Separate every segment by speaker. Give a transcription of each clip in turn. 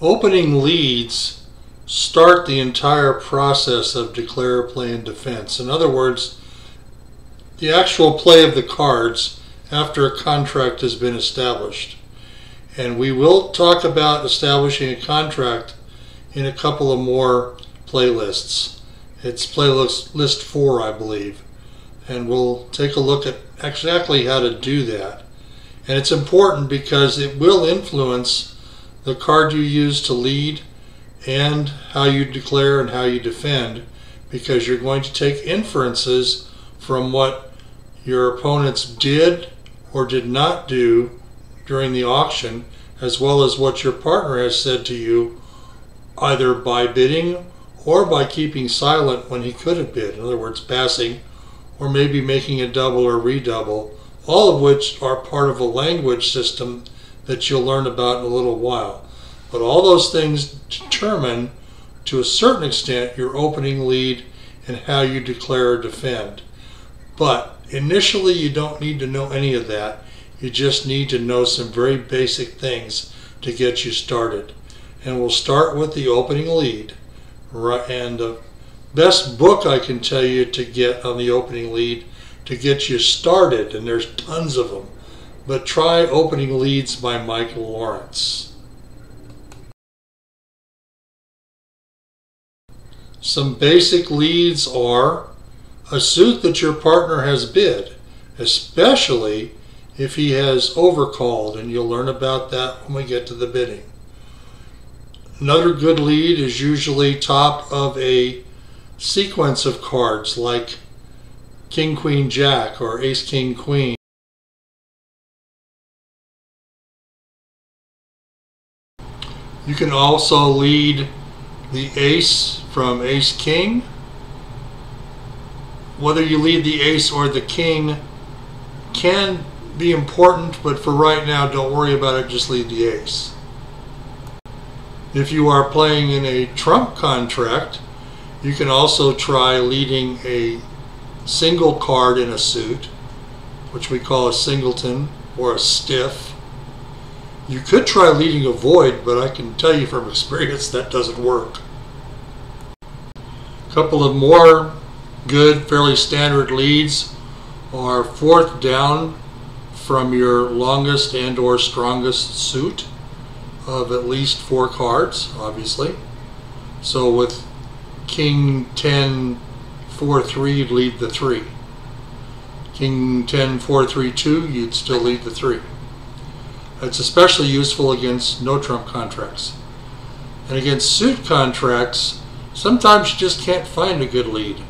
Speaker 1: Opening leads start the entire process of declare, play, and defense. In other words, the actual play of the cards after a contract has been established. And we will talk about establishing a contract in a couple of more playlists. It's playlist list four, I believe. And we'll take a look at exactly how to do that. And it's important because it will influence the card you use to lead and how you declare and how you defend because you're going to take inferences from what your opponents did or did not do during the auction, as well as what your partner has said to you, either by bidding or by keeping silent when he could have bid. In other words, passing or maybe making a double or redouble, all of which are part of a language system that you'll learn about in a little while. But all those things determine, to a certain extent, your opening lead and how you declare or defend. But initially, you don't need to know any of that. You just need to know some very basic things to get you started. And we'll start with the opening lead. And the best book I can tell you to get on the opening lead to get you started, and there's tons of them, but try Opening Leads by Mike Lawrence. Some basic leads are a suit that your partner has bid, especially if he has overcalled, and you'll learn about that when we get to the bidding. Another good lead is usually top of a sequence of cards like King, Queen, Jack, or Ace, King, Queen. You can also lead the ace from Ace, King. Whether you lead the ace or the king can be important, but for right now, don't worry about it, just lead the ace. If you are playing in a trump contract, you can also try leading a single card in a suit, which we call a singleton or a stiff. You could try leading a void, but I can tell you from experience that doesn't work. A couple of more good, fairly standard leads are fourth down from your longest and or strongest suit of at least four cards, obviously. So with King 10 4 3, you'd lead the 3. King 10 4 3 2, you'd still lead the 3. It's especially useful against no trump contracts. And against suit contracts, sometimes you just can't find a good lead.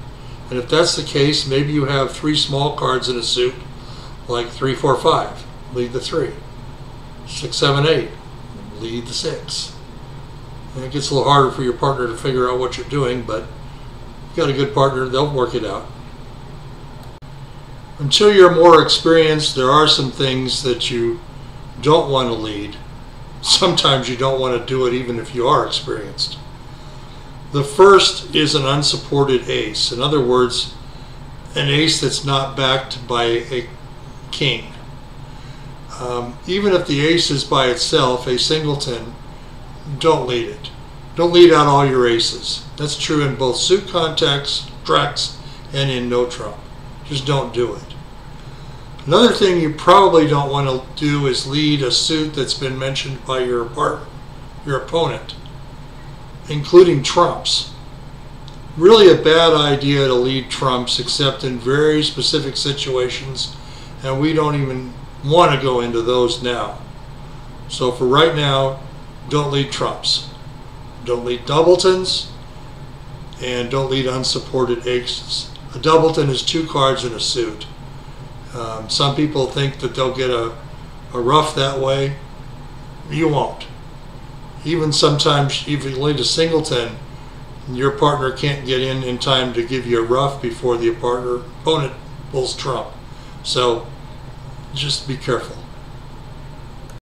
Speaker 1: And if that's the case, maybe you have three small cards in a suit, like 3 4 5, lead the 3. 6 7 8, lead the 6. And it gets a little harder for your partner to figure out what you're doing, but you've got a good partner, they'll work it out. Until you're more experienced, there are some things that you don't want to lead. Sometimes you don't want to do it even if you are experienced. The first is an unsupported ace. In other words, an ace that's not backed by a king. Um, even if the ace is by itself, a singleton, don't lead it. Don't lead out all your aces. That's true in both suit contacts, tracks, and in no trump. Just don't do it. Another thing you probably don't want to do is lead a suit that's been mentioned by your partner, your opponent, including trumps. Really a bad idea to lead trumps except in very specific situations, and we don't even want to go into those now. So for right now, don't lead trumps. Don't lead doubletons, and don't lead unsupported aces. A doubleton is two cards in a suit. Um, some people think that they'll get a, a ruff that way. You won't. Even sometimes, if you lead a singleton, your partner can't get in in time to give you a ruff before the partner opponent pulls trump. So just be careful.